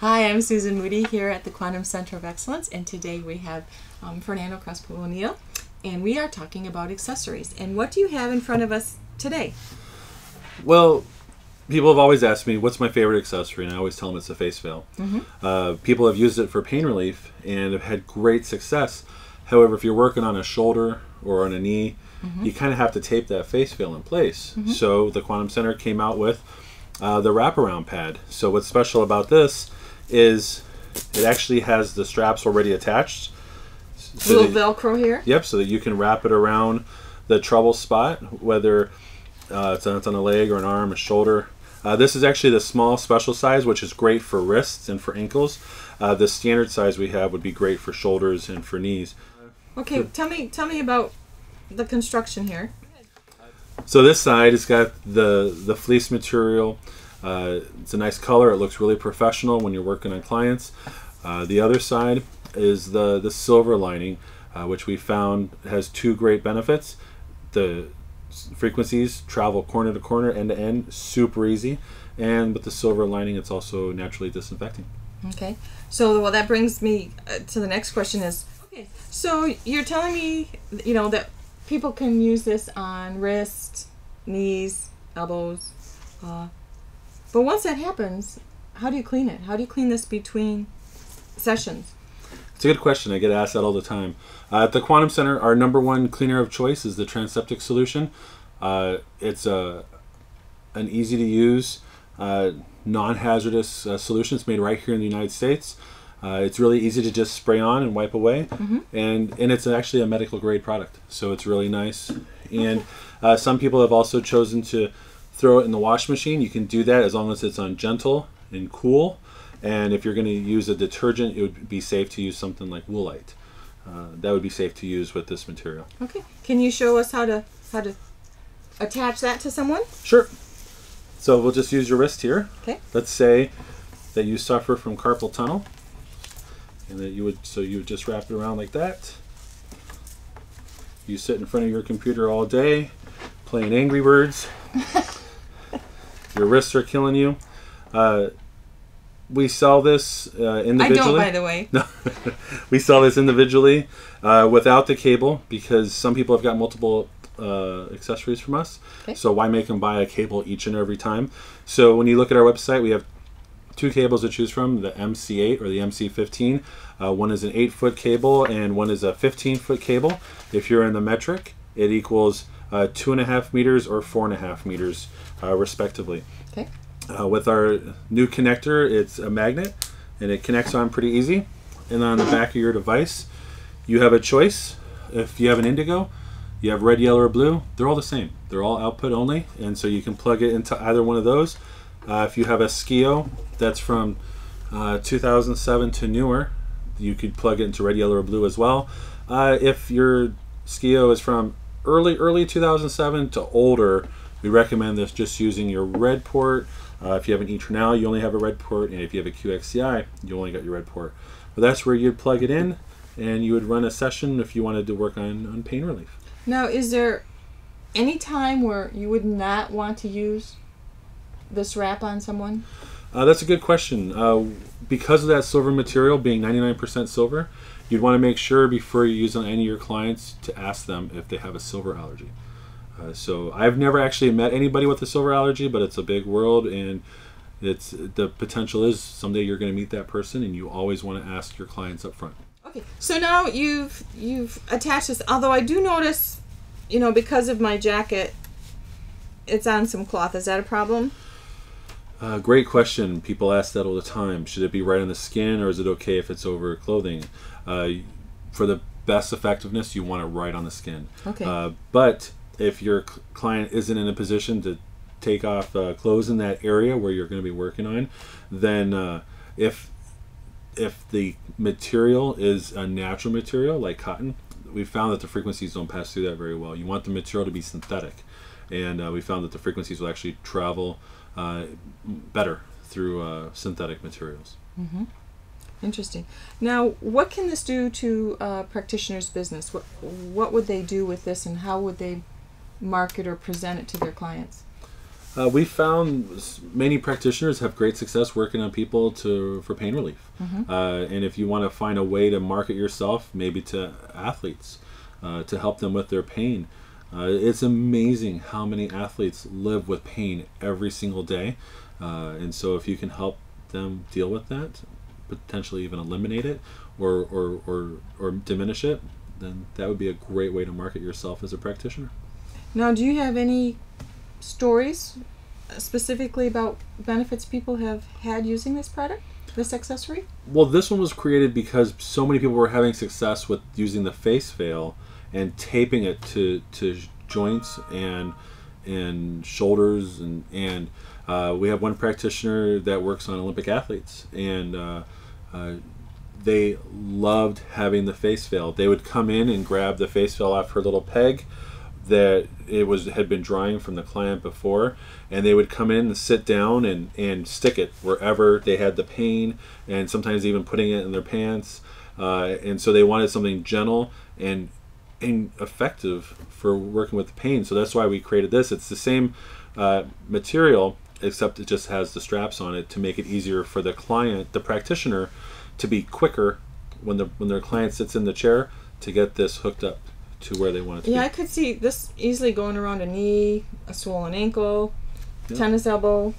Hi, I'm Susan Moody here at the Quantum Center of Excellence, and today we have um, Fernando Crespo O'Neill, and we are talking about accessories. And what do you have in front of us today? Well, people have always asked me what's my favorite accessory, and I always tell them it's a face veil. Uh, people have used it for pain relief and have had great success. However, if you're working on a shoulder or on a knee, you kind of have to tape that face veil in place. So the Quantum Center came out with uh, the wraparound pad. So what's special about this is it actually has the straps already attached. So Little that- Velcro here. Yep, so that you can wrap it around the trouble spot, whether uh, it's, on, it's on a leg or an arm, a shoulder. Uh, this is actually the small special size, which is great for wrists and for ankles. Uh, the standard size we have would be great for shoulders and for knees. Okay, tell me, tell me about the construction here. So this side has got the the fleece material. Uh, it's a nice color. It looks really professional when you're working on clients. Uh, the other side is the the silver lining, uh, which we found has two great benefits. The frequencies travel corner to corner, end to end, super easy. And with the silver lining, it's also naturally disinfecting. Okay, so well, that brings me uh, to the next question: is okay. So you're telling me, you know, that people can use this on wrists, knees, elbows, uh, but once that happens, how do you clean it? How do you clean this between sessions? It's a good question. I get asked that all the time. Uh, at the Quantum Center, our number one cleaner of choice is the Transeptic solution. Uh, it's a an easy to use, uh, non hazardous uh, solution. It's made right here in the United States. Uh, it's really easy to just spray on and wipe away, and and it's actually a medical grade product, so it's really nice. And uh, some people have also chosen to throw it in the wash machine. You can do that as long as it's on gentle and cool. And if you're going to use a detergent, it would be safe to use something like Woolite. Uh, that would be safe to use with this material. Okay, can you show us how to how to attach that to someone? Sure. So we'll just use your wrist here. Okay. Let's say that you suffer from carpal tunnel, and that you would so you would just wrap it around like that. You sit in front of your computer all day, playing Angry Birds. your wrists are killing you. Uh, we sell this uh, I individually. don't, by the way. No, we sell this individually uh, without the cable because some people have got multiple uh, accessories from us. Okay. So why make them buy a cable each and every time? So when you look at our website, we have two cables to choose from: the MC8 or the MC15. Uh, one is an eight-foot cable and one is a 15-foot cable. If you're in the metric, it equals uh, two and a half meters or four and a half meters, uh, respectively. Okay. Uh, with our new connector, it's a magnet and it connects on pretty easy. And on the back of your device, you have a choice. If you have an indigo, you have red, yellow, or blue. They're all the same. They're all output only, and so you can plug it into either one of those. Uh, if you have a SCIO that's from uh, 2007 to newer, you could plug it into red, yellow, or blue as well. Uh, if your SCIO is from early early 2007 to older, we recommend this just using your red port. Uh, if you have an Eternale, you only have a red port, and if you have a QXCI, you only got your red port. But that's where you'd plug it in, and you would run a session if you wanted to work on, on pain relief. Now, is there any time where you would not want to use this wrap on someone? Uh, that's a good question. Uh, because of that silver material being 99% silver, you'd want to make sure before you use on any of your clients to ask them if they have a silver allergy. Uh, so I've never actually met anybody with a silver allergy, but it's a big world, and it's the potential is someday you're going to meet that person, and you always want to ask your clients up front. Okay, so now you've you've attached this. Although I do notice, you know, because of my jacket, it's on some cloth. Is that a problem? Uh, great question. People ask that all the time. Should it be right on the skin, or is it okay if it's over clothing? Uh, for the best effectiveness, you want it right on the skin. Okay. Uh, but if your client isn't in a position to take off uh, clothes in that area where you're going to be working on, then uh, if if the material is a natural material like cotton, we found that the frequencies don't pass through that very well. You want the material to be synthetic, and uh, we found that the frequencies will actually travel uh, better through uh, synthetic materials. Interesting. Now, what can this do to a practitioner's business? What what would they do with this, and how would they market or present it to their clients? Uh, we found many practitioners have great success working on people to for pain relief. Uh, and if you want to find a way to market yourself, maybe to athletes, uh, to help them with their pain, uh, it's amazing how many athletes live with pain every single day. Uh, and so if you can help them deal with that, potentially even eliminate it or, or, or, or diminish it, then that would be a great way to market yourself as a practitioner. Now, do you have any stories specifically about benefits people have had using this product, this accessory? Well, this one was created because so many people were having success with using the face veil and taping it to, to joints and and shoulders and and uh, we have one practitioner that works on Olympic athletes and uh, uh, they loved having the face veil. They would come in and grab the face veil off her little peg that it was had been drying from the client before and they would come in and sit down and, and stick it wherever they had the pain and sometimes even putting it in their pants uh, and so they wanted something gentle and and effective for working with the pain. So that's why we created this. It's the same uh, material except it just has the straps on it to make it easier for the client the practitioner to be quicker when the when their client sits in the chair to get this hooked up to where they want it to Yeah, be. I could see this easily going around a knee, a swollen ankle, Yeah. tennis elbow.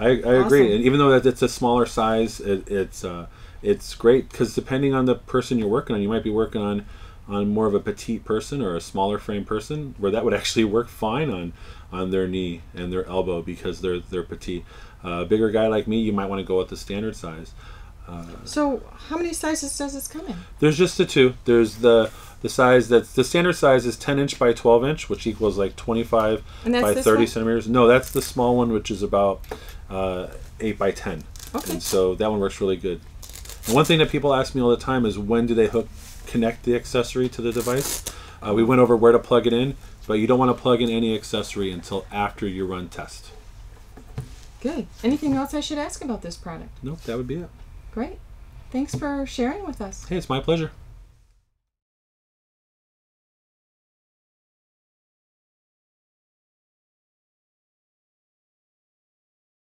I, I agree, and even though it's a smaller size, it, it's uh, it's great because depending on the person you're working on, you might be working on on more of a petite person or a smaller frame person, where that would actually work fine on on their knee and their elbow because they're they're petite. Uh, a bigger guy like me, you might want to go with the standard size. So, how many sizes does this come in? There's just the two. There's the the size that's the standard size is 10 inch by 12 inch, which equals like 25 by 30 one? centimeters. No, that's the small one, which is about uh, 8 by 10. Okay. And so that one works really good. And one thing that people ask me all the time is when do they hook connect the accessory to the device? Uh, we went over where to plug it in, but you don't want to plug in any accessory until after you run test. Good. Anything else I should ask about this product? Nope, that would be it. Great. Thanks for sharing with us. Hey, it's my pleasure.